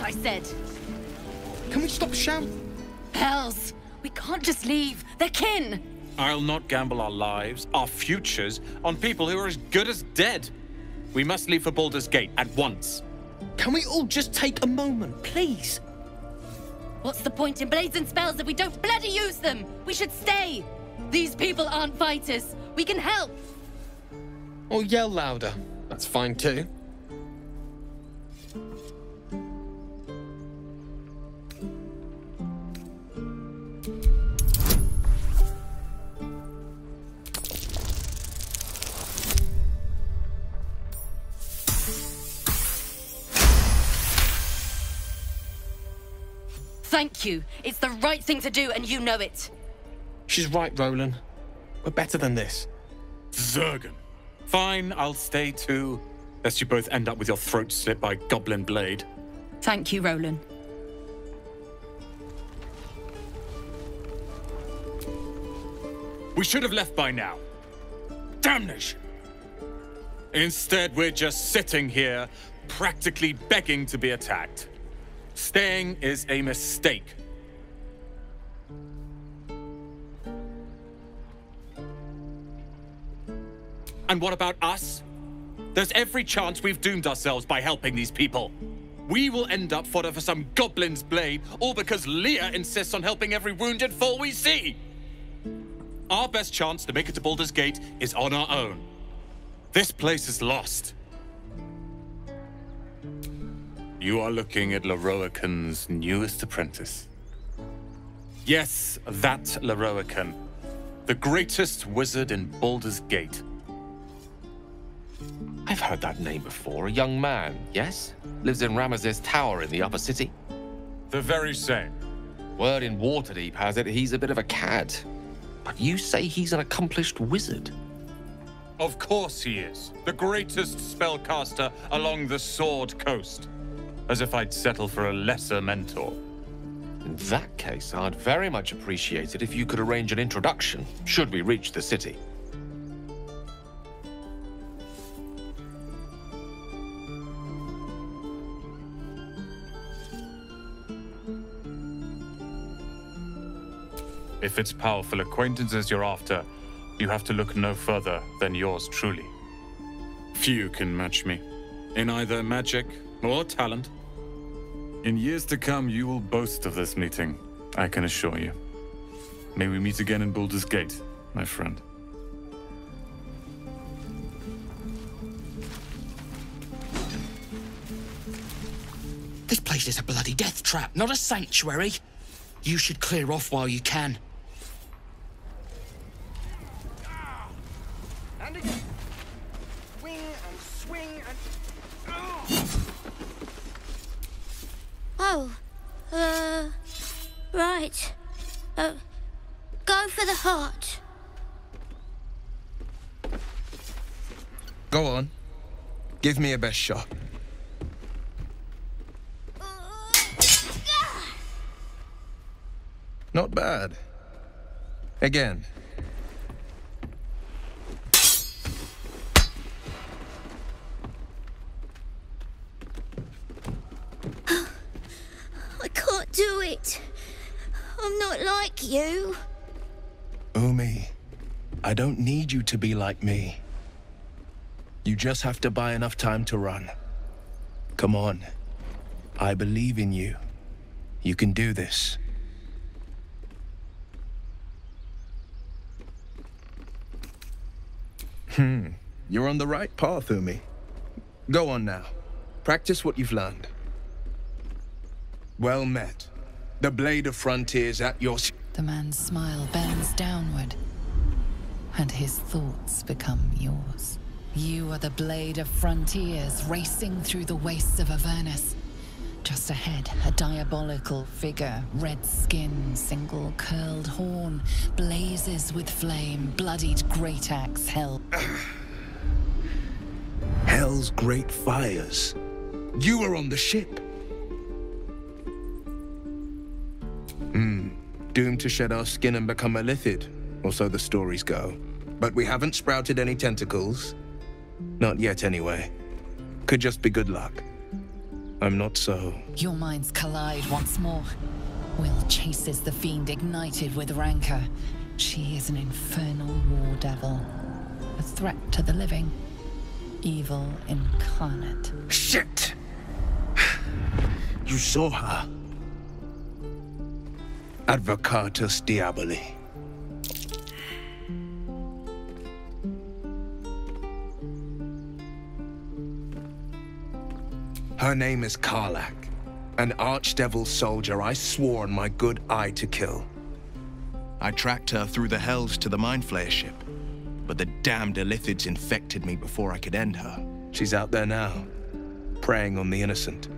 what I said. Can we stop shouting? Hells! We can't just leave. They're kin! I'll not gamble our lives, our futures, on people who are as good as dead. We must leave for Baldur's Gate at once. Can we all just take a moment, please? What's the point in blades and spells if we don't bloody use them? We should stay! These people aren't fighters. We can help! Oh, or yell louder. That's fine too. Thank you. It's the right thing to do, and you know it. She's right, Rolan. We're better than this. Zergen. Fine, I'll stay too. Lest you both end up with your throat slit by Goblin Blade. Thank you, Rolan. We should have left by now. Damnation! Instead, we're just sitting here, practically begging to be attacked. Staying is a mistake. And what about us? There's every chance we've doomed ourselves by helping these people. We will end up fodder for some goblin's blade, all because Lia insists on helping every wounded foe we see. Our best chance to make it to Baldur's Gate is on our own. This place is lost. You are looking at Lorroakan's newest apprentice. Yes, that Lorroakan. The greatest wizard in Baldur's Gate. I've heard that name before. A young man, yes? Lives in Ramazith's Tower in the upper city. The very same. Word in Waterdeep has it he's a bit of a cad. But you say he's an accomplished wizard. Of course he is. The greatest spellcaster along the Sword Coast. As if I'd settle for a lesser mentor. In that case, I'd very much appreciate it if you could arrange an introduction, should we reach the city. If it's powerful acquaintances you're after, you have to look no further than yours truly. Few can match me, in either magic or talent. In years to come, you will boast of this meeting, I can assure you. May we meet again in Baldur's Gate, my friend. This place is a bloody death trap, not a sanctuary. You should clear off while you can. And again. Swing and swing and. Oh, uh, right. Uh, go for the heart. Go on. Give me a best shot. Not bad. Again. I can't do it. I'm not like you. Umi, I don't need you to be like me. You just have to buy enough time to run. Come on. I believe in you. You can do this. Hmm. You're on the right path, Umi. Go on now. Practice what you've learned. Well met. The Blade of Frontiers at your... The man's smile bends downward, and his thoughts become yours. You are the blade of frontiers racing through the wastes of Avernus. Just ahead, a diabolical figure, red skin, single curled horn, blazes with flame, bloodied great axe held. Hell's great fires. You were on the ship. Hmm. Doomed to shed our skin and become an illithid, or so the stories go. But we haven't sprouted any tentacles. Not yet, anyway. Could just be good luck. I'm not so. Your minds collide once more. Wyll chases the fiend ignited with rancor. She is an infernal war devil. A threat to the living. Evil incarnate. Shit! You saw her. Advocatus Diaboli. Her name is Karlach, an archdevil soldier I swore on my good eye to kill. I tracked her through the hells to the Mind Flayer ship, but the damned Illithids infected me before I could end her. She's out there now, preying on the innocent.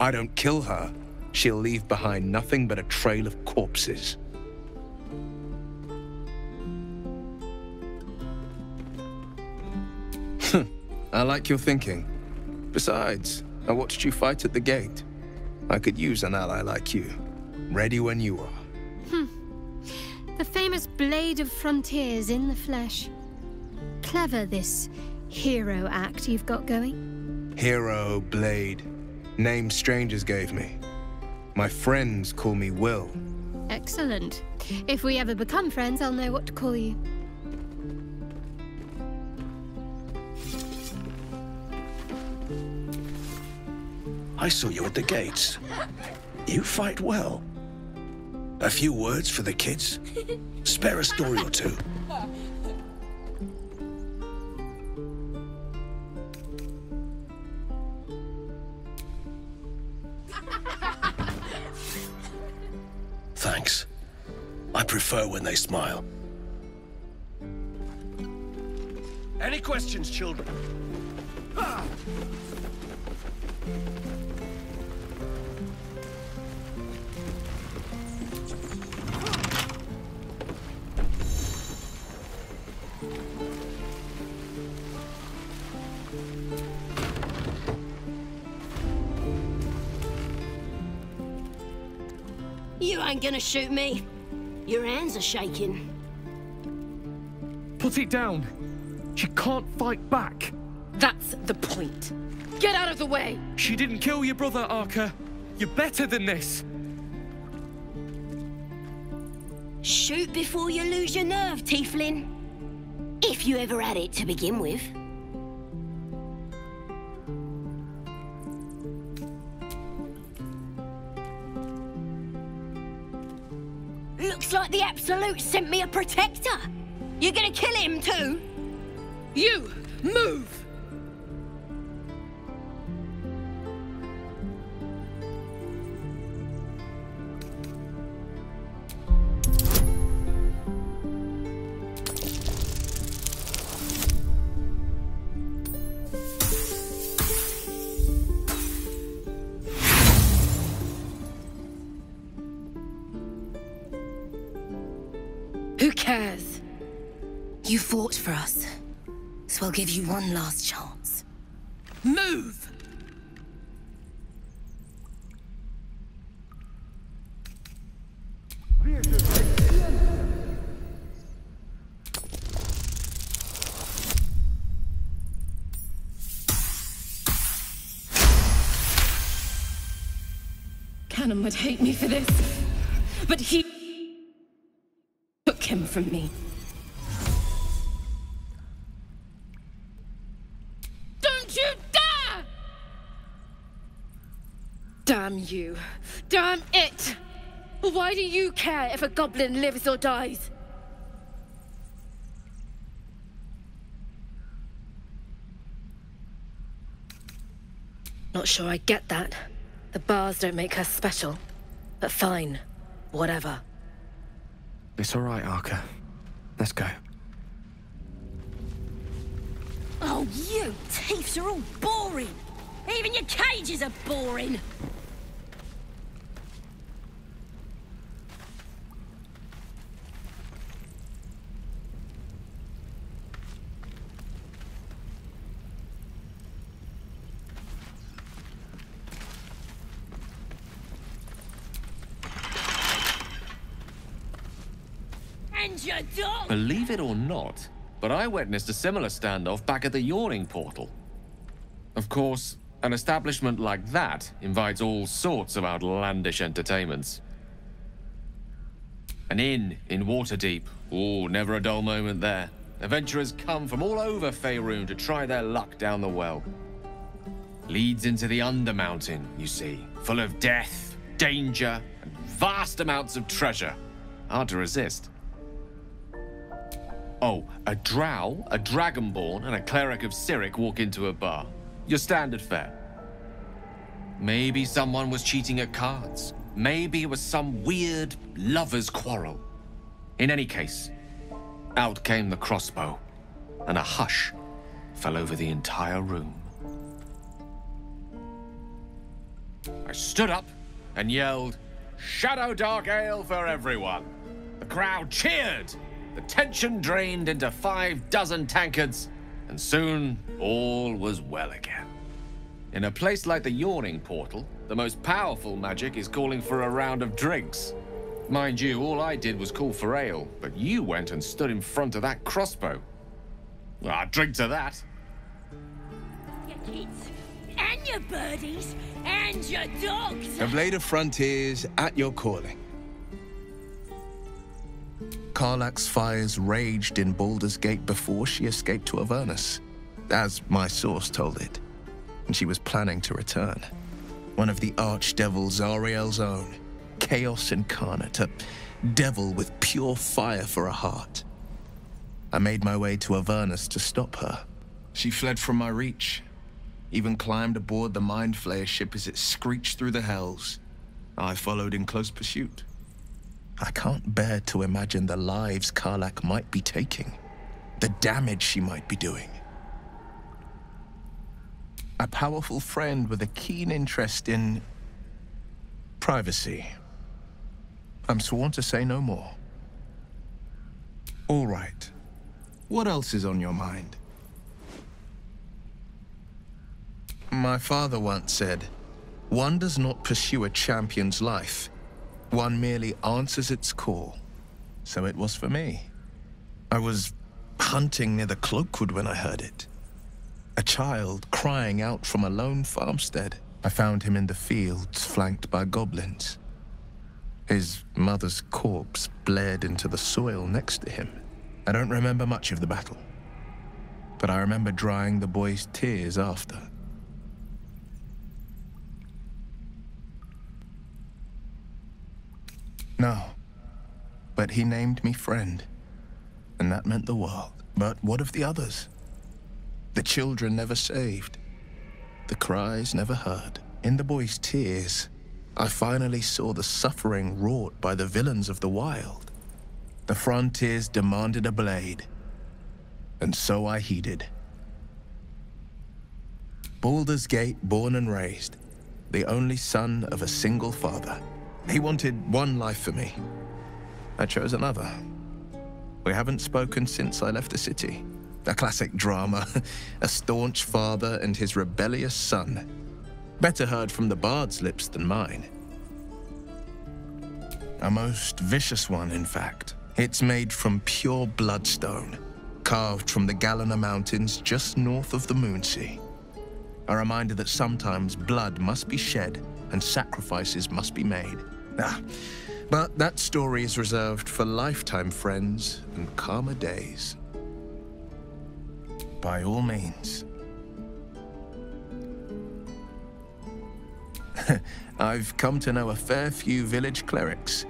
I don't kill her, she'll leave behind nothing but a trail of corpses. I like your thinking. Besides, I watched you fight at the gate. I could use an ally like you. Ready when you are. Hmm. The famous Blade of Frontiers in the flesh. Clever, this hero act you've got going. Hero, Blade. Name strangers gave me. My friends call me Wyll. Excellent. If we ever become friends, I'll know what to call you. I saw you at the gates. You fight well. A few words for the kids? Spare a story or two. Thanks. I prefer when they smile. Any questions, children? Ah! You ain't gonna shoot me. Your hands are shaking. Put it down. She can't fight back. That's the point. Get out of the way! She didn't kill your brother, Arka. You're better than this. Shoot before you lose your nerve, Tiefling. If you ever had it to begin with. Looks like the Absolute sent me a protector. You're gonna kill him too? You! Move! Cares? You fought for us, so I'll give you one last chance. Move! Cannon would hate me for this, but he him from me. Don't you dare! Damn you. Damn it! Why do you care if a goblin lives or dies? Not sure I get that. The bars don't make her special. But fine. Whatever. It's all right, Arka. Let's go. Oh, you thieves are all boring. Even your cages are boring. And your dog. Believe it or not, but I witnessed a similar standoff back at the Yawning Portal. Of course, An establishment like that invites all sorts of outlandish entertainments. An inn in Waterdeep. Oh, never a dull moment there. Adventurers come from all over Faerun to try their luck down the well. Leads into the Undermountain, you see, full of death, danger, and vast amounts of treasure. Hard to resist. Oh, a drow, a dragonborn, and a cleric of Cyric walk into a bar. Your standard fare. Maybe someone was cheating at cards. Maybe it was some weird lover's quarrel. In any case, out came the crossbow, and a hush fell over the entire room. I stood up and yelled, Shadow Dark Ale for everyone! The crowd cheered! The tension drained into five dozen tankards, and soon all was well again. In a place like the Yawning Portal, the most powerful magic is calling for a round of drinks. Mind you, all I did was call for ale, but you went and stood in front of that crossbow. Well, I'd drink to that. Your kids, and your birdies, and your dogs. The Blade of Frontiers at your calling. Karlach's fires raged in Baldur's Gate before she escaped to Avernus, as my source told it, and she was planning to return. One of the archdevils Zariel's own, chaos incarnate, a devil with pure fire for a heart. I made my way to Avernus to stop her. She fled from my reach, even climbed aboard the Mind Flayer ship as it screeched through the hells. I followed in close pursuit. I can't bear to imagine the lives Karlach might be taking, the damage she might be doing. A powerful friend with a keen interest in privacy. I'm sworn to say no more. All right. What else is on your mind? My father once said, one does not pursue a champion's life. One merely answers its call. So it was for me. I was hunting near the Cloakwood when I heard it. A child crying out from a lone farmstead. I found him in the fields, flanked by goblins. His mother's corpse bled into the soil next to him. I don't remember much of the battle, but I remember drying the boy's tears after. No, but he named me friend, and that meant the world. But what of the others? The children never saved, the cries never heard. In the boy's tears, I finally saw the suffering wrought by the villains of the wild. The frontiers demanded a blade, and so I heeded. Baldur's Gate, born and raised, the only son of a single father. He wanted one life for me. I chose another. We haven't spoken since I left the city. A classic drama. a staunch father and his rebellious son. Better heard from the bard's lips than mine. A most vicious one, in fact. It's made from pure bloodstone, carved from the Galena Mountains just north of the Moonsea. A reminder that sometimes blood must be shed and sacrifices must be made. Ah, but that story is reserved for lifetime friends and calmer days. By all means. I've come to know a fair few village clerics,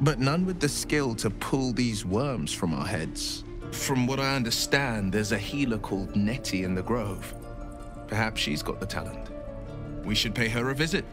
but none with the skill to pull these worms from our heads. From what I understand, there's a healer called Nettie in the Grove. Perhaps she's got the talent. We should pay her a visit.